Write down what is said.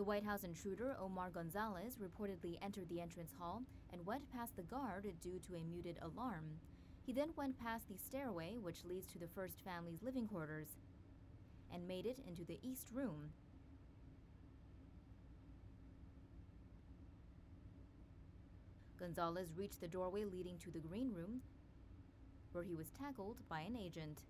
The White House intruder, Omar Gonzalez, reportedly entered the entrance hall and went past the guard due to a muted alarm. He then went past the stairway, which leads to the first family's living quarters, and made it into the East Room. Gonzalez reached the doorway leading to the Green Room, where he was tackled by an agent.